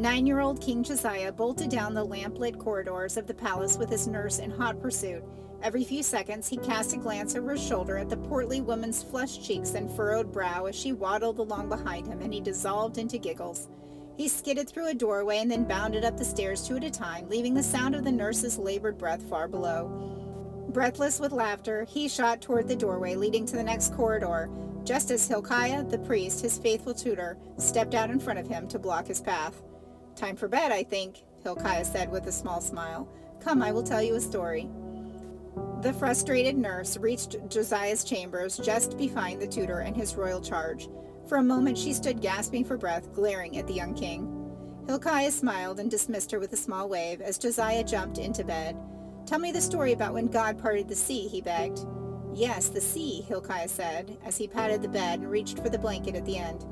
Nine year old King Josiah bolted down the lamplit corridors of the palace with his nurse in hot pursuit. Every few seconds, he cast a glance over his shoulder at the portly woman's flushed cheeks and furrowed brow as she waddled along behind him, and he dissolved into giggles. He skidded through a doorway and then bounded up the stairs two at a time, leaving the sound of the nurse's labored breath far below. Breathless with laughter, he shot toward the doorway leading to the next corridor, just as Hilkiah, the priest, his faithful tutor, stepped out in front of him to block his path. Time for bed, I think, Hilkiah said with a small smile. Come, I will tell you a story. The frustrated nurse reached Josiah's chambers just behind the tutor and his royal charge. For a moment she stood gasping for breath, glaring at the young king. Hilkiah smiled and dismissed her with a small wave as Josiah jumped into bed. Tell me the story about when God parted the sea, he begged. Yes, the sea, Hilkiah said, as he patted the bed and reached for the blanket at the end.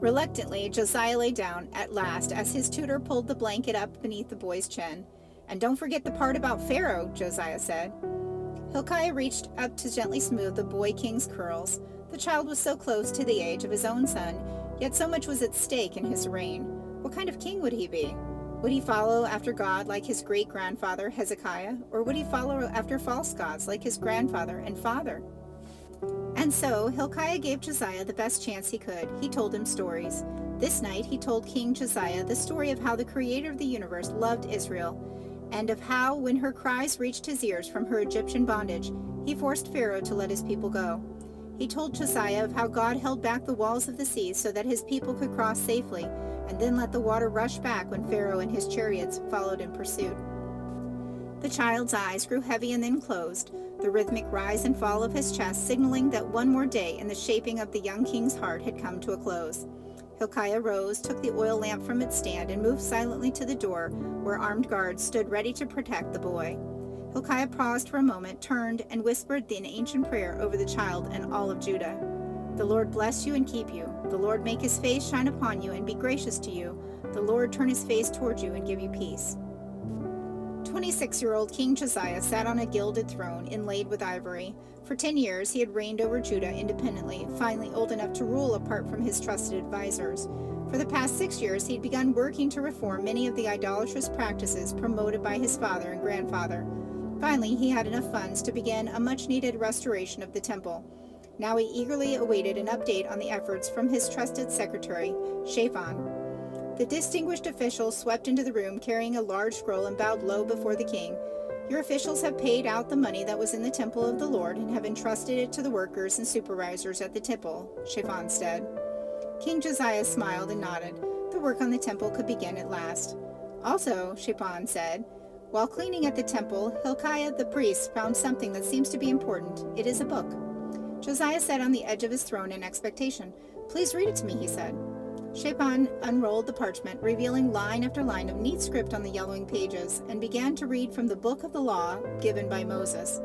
Reluctantly, Josiah lay down at last as his tutor pulled the blanket up beneath the boy's chin. And don't forget the part about Pharaoh, Josiah said. Hilkiah reached up to gently smooth the boy king's curls. The child was so close to the age of his own son, yet so much was at stake in his reign. What kind of king would he be? Would he follow after God like his great grandfather Hezekiah, or would he follow after false gods like his grandfather and father? And so Hilkiah gave Josiah the best chance he could. He told him stories. This night he told King Josiah the story of how the creator of the universe loved Israel, and of how, when her cries reached his ears from her Egyptian bondage, he forced Pharaoh to let his people go. He told Josiah of how God held back the walls of the sea so that his people could cross safely, and then let the water rush back when Pharaoh and his chariots followed in pursuit. The child's eyes grew heavy and then closed, the rhythmic rise and fall of his chest signaling that one more day in the shaping of the young king's heart had come to a close. Hilkiah rose, took the oil lamp from its stand, and moved silently to the door, where armed guards stood ready to protect the boy. Hilkiah paused for a moment, turned, and whispered the ancient prayer over the child and all of Judah. The Lord bless you and keep you. The Lord make his face shine upon you and be gracious to you. The Lord turn his face toward you and give you peace. 26 year old King Josiah sat on a gilded throne inlaid with ivory. For 10 years, he had reigned over Judah independently, finally old enough to rule apart from his trusted advisors. For the past six years, he'd begun working to reform many of the idolatrous practices promoted by his father and grandfather. Finally, he had enough funds to begin a much needed restoration of the temple. Now he eagerly awaited an update on the efforts from his trusted secretary, Shaphan. The distinguished official swept into the room carrying a large scroll and bowed low before the king. Your officials have paid out the money that was in the temple of the Lord and have entrusted it to the workers and supervisors at the temple, Shaphan said. King Josiah smiled and nodded. The work on the temple could begin at last. Also, Shaphan said, while cleaning at the temple, Hilkiah the priest found something that seems to be important. It is a book. Josiah sat on the edge of his throne in expectation. Please read it to me, he said. Shaphan unrolled the parchment, revealing line after line of neat script on the yellowing pages, and began to read from the book of the law given by Moses.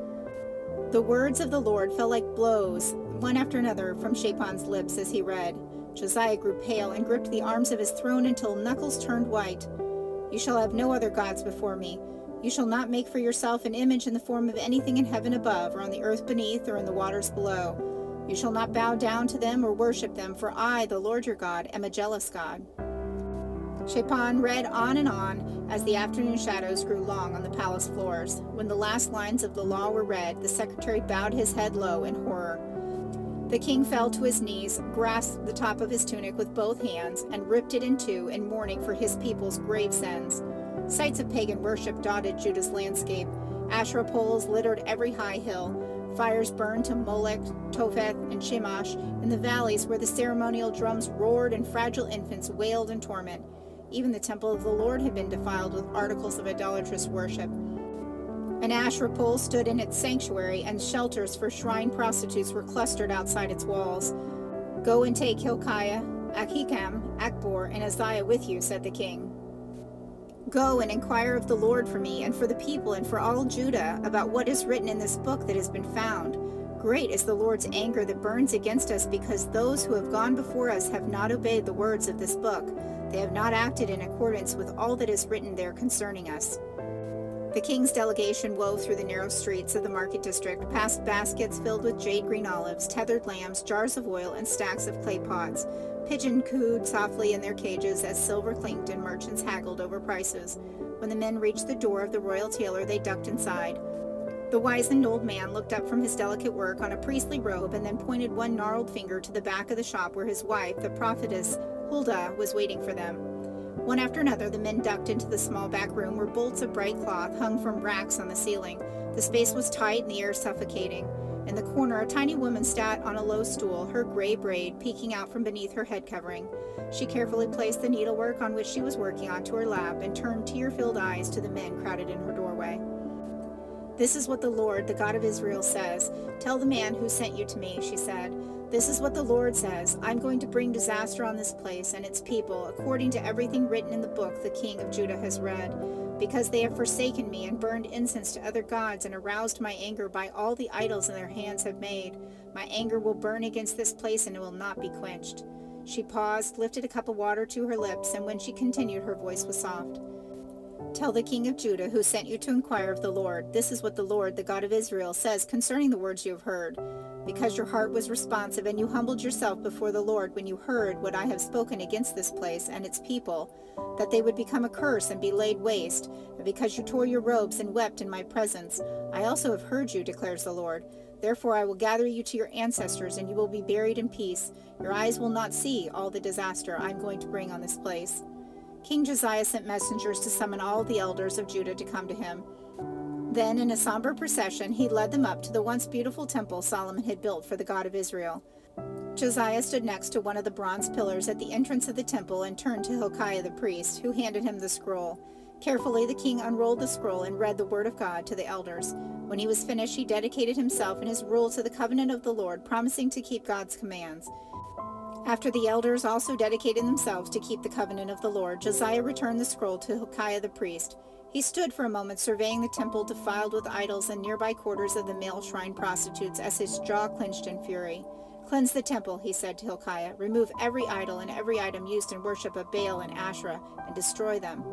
The words of the Lord fell like blows, one after another, from Shaphan's lips as he read. Josiah grew pale and gripped the arms of his throne until knuckles turned white. You shall have no other gods before me. You shall not make for yourself an image in the form of anything in heaven above, or on the earth beneath, or in the waters below. You shall not bow down to them or worship them, for I, the Lord your God, am a jealous God. Shaphan read on and on as the afternoon shadows grew long on the palace floors. When the last lines of the law were read, the secretary bowed his head low in horror. The king fell to his knees, grasped the top of his tunic with both hands, and ripped it in two in mourning for his people's grave sins. Sites of pagan worship dotted Judah's landscape. Asherah poles littered every high hill. Fires burned to Molech, Topheth, and Chemosh in the valleys where the ceremonial drums roared and fragile infants wailed in torment. Even the temple of the Lord had been defiled with articles of idolatrous worship. An Asherah pole stood in its sanctuary, and shelters for shrine prostitutes were clustered outside its walls. Go and take Hilkiah, Ahikam, Achbor, and Isaiah with you, said the king. Go and inquire of the Lord for me and for the people and for all Judah about what is written in this book that has been found. Great is the Lord's anger that burns against us because those who have gone before us have not obeyed the words of this book. They have not acted in accordance with all that is written there concerning us. The king's delegation wove through the narrow streets of the market district, past baskets filled with jade green olives, tethered lambs, jars of oil, and stacks of clay pots. Pigeon cooed softly in their cages as silver clinked and merchants haggled over prices. When the men reached the door of the royal tailor, they ducked inside. The wizened old man looked up from his delicate work on a priestly robe and then pointed one gnarled finger to the back of the shop where his wife, the prophetess Huldah, was waiting for them. One after another, the men ducked into the small back room where bolts of bright cloth hung from racks on the ceiling. The space was tight and the air suffocating. In the corner, a tiny woman sat on a low stool, her gray braid peeking out from beneath her head covering. She carefully placed the needlework on which she was working onto her lap and turned tear filled eyes to the men crowded in her doorway. This is what the Lord, the God of Israel, says. Tell the man who sent you to me, she said. This is what the Lord says I'm going to bring disaster on this place and its people, according to everything written in the book the king of Judah has read. Because they have forsaken me and burned incense to other gods and aroused my anger by all the idols in their hands have made, my anger will burn against this place and it will not be quenched. She paused, lifted a cup of water to her lips, and when she continued, her voice was soft. Tell the king of Judah, who sent you to inquire of the Lord, this is what the Lord, the God of Israel, says concerning the words you have heard. Because your heart was responsive and you humbled yourself before the Lord when you heard what I have spoken against this place and its people, that they would become a curse and be laid waste, and because you tore your robes and wept in my presence, I also have heard you, declares the Lord. Therefore I will gather you to your ancestors, and you will be buried in peace. Your eyes will not see all the disaster I am going to bring on this place. King Josiah sent messengers to summon all the elders of Judah to come to him. Then, in a somber procession, he led them up to the once beautiful temple Solomon had built for the God of Israel. Josiah stood next to one of the bronze pillars at the entrance of the temple and turned to Hilkiah the priest, who handed him the scroll. Carefully, the king unrolled the scroll and read the word of God to the elders. When he was finished, he dedicated himself and his rule to the covenant of the Lord, promising to keep God's commands. After the elders also dedicated themselves to keep the covenant of the Lord, Josiah returned the scroll to Hilkiah the priest. He stood for a moment surveying the temple defiled with idols and nearby quarters of the male shrine prostitutes as his jaw clenched in fury. Cleanse the temple, he said to Hilkiah. Remove every idol and every item used in worship of Baal and Asherah, and destroy them.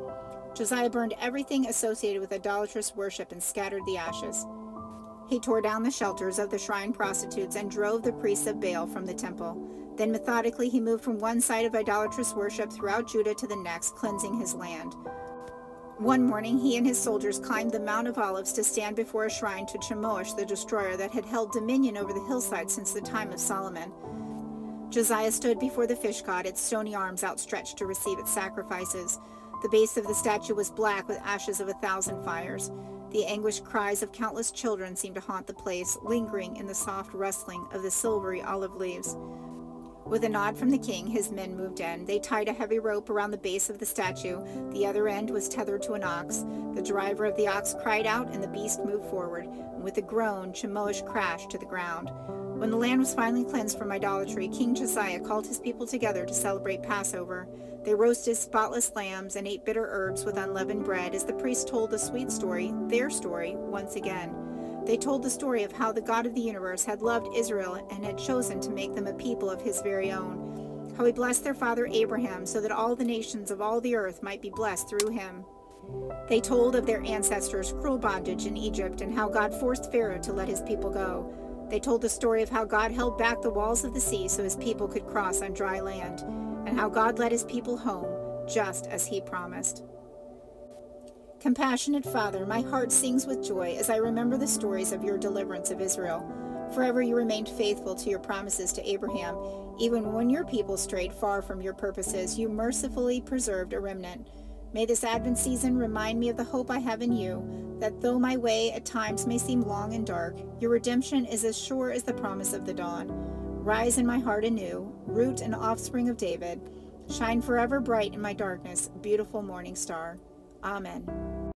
Josiah burned everything associated with idolatrous worship and scattered the ashes. He tore down the shelters of the shrine prostitutes and drove the priests of Baal from the temple. Then methodically he moved from one site of idolatrous worship throughout Judah to the next, cleansing his land. One morning he and his soldiers climbed the Mount of Olives to stand before a shrine to Chemosh the destroyer that had held dominion over the hillside since the time of Solomon. Josiah stood before the fish god, its stony arms outstretched to receive its sacrifices. The base of the statue was black with ashes of a thousand fires. The anguished cries of countless children seemed to haunt the place, lingering in the soft rustling of the silvery olive leaves. With a nod from the king, his men moved in. They tied a heavy rope around the base of the statue. The other end was tethered to an ox. The driver of the ox cried out, and the beast moved forward. And with a groan, Chemosh crashed to the ground. When the land was finally cleansed from idolatry, King Josiah called his people together to celebrate Passover. They roasted spotless lambs and ate bitter herbs with unleavened bread as the priest told the sweet story, their story, once again. They told the story of how the God of the universe had loved Israel and had chosen to make them a people of his very own. How he blessed their father Abraham so that all the nations of all the earth might be blessed through him. They told of their ancestors' cruel bondage in Egypt and how God forced Pharaoh to let his people go. They told the story of how God held back the walls of the sea so his people could cross on dry land, and how God led his people home, just as he promised. Compassionate Father, my heart sings with joy as I remember the stories of your deliverance of Israel. Forever you remained faithful to your promises to Abraham. Even when your people strayed far from your purposes, you mercifully preserved a remnant. May this Advent season remind me of the hope I have in you, that though my way at times may seem long and dark, your redemption is as sure as the promise of the dawn. Rise in my heart anew, root and offspring of David. Shine forever bright in my darkness, beautiful morning star. Amen.